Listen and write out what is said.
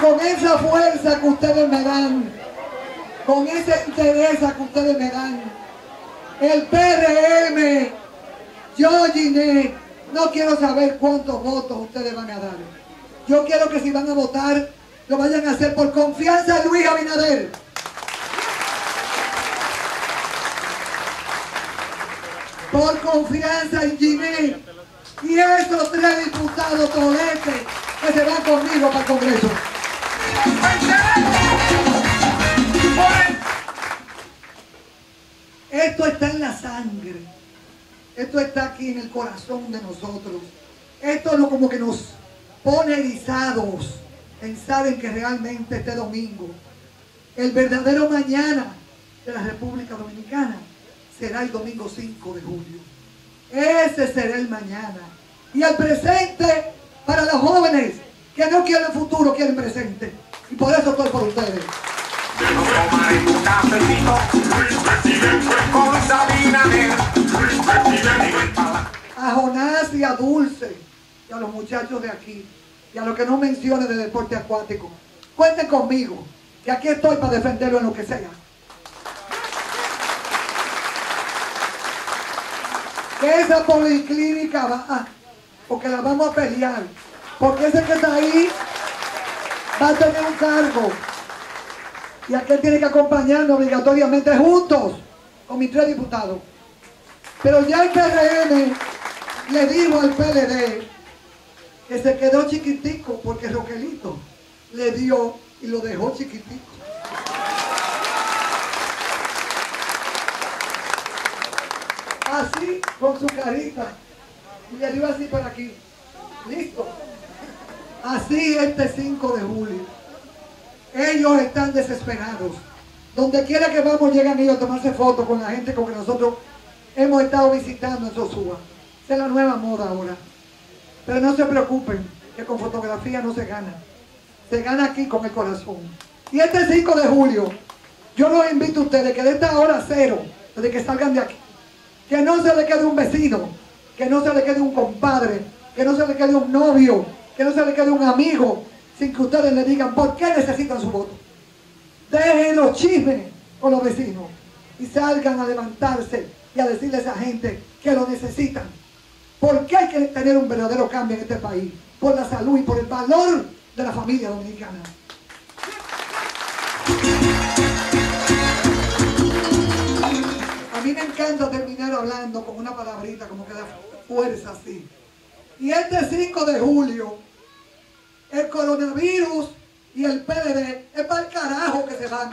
con esa fuerza que ustedes me dan, con esa interés que ustedes me dan, el PRM, yo Giné, no quiero saber cuántos votos ustedes van a dar. Yo quiero que si van a votar, lo vayan a hacer por confianza en Luis Abinader. Por confianza en Giné. Y esos tres diputados toletes que se van conmigo para el Congreso. Esto está en la sangre. Esto está aquí en el corazón de nosotros. Esto es como que nos pone erizados. Pensar en que realmente este domingo, el verdadero mañana de la República Dominicana, será el domingo 5 de julio. Ese será el mañana. Y el presente para los jóvenes que no quieren futuro, quieren presente. Y por eso estoy por ustedes. A Jonás y a Dulce y a los muchachos de aquí y a los que no mencione de deporte acuático. Cuenten conmigo, que aquí estoy para defenderlo en lo que sea. Que esa policlínica va, porque la vamos a pelear. Porque ese que está ahí va a tener un cargo. Y aquel tiene que acompañarnos obligatoriamente juntos con mis tres diputados. Pero ya el PRM le dijo al PLD que se quedó chiquitico porque Roquelito le dio y lo dejó chiquitico. Así, con su carita. Y le dio así por aquí. Listo. Así este 5 de julio. Ellos están desesperados. Donde quiera que vamos llegan ellos a tomarse fotos con la gente con que nosotros hemos estado visitando en Sosúa. Esa es la nueva moda ahora. Pero no se preocupen, que con fotografía no se gana. Se gana aquí con el corazón. Y este 5 de julio, yo los invito a ustedes que de esta hora cero, desde que salgan de aquí, que no se le quede un vecino, que no se le quede un compadre, que no se le quede un novio, que no se le quede un amigo, sin que ustedes le digan por qué necesitan su voto. Dejen los chismes con los vecinos y salgan a levantarse y a decirle a esa gente que lo necesitan. Porque hay que tener un verdadero cambio en este país, por la salud y por el valor de la familia dominicana. A mí me encanta terminar hablando con una palabrita como que da fuerza así. Y este 5 de julio, el coronavirus y el PLD es para el carajo que se van.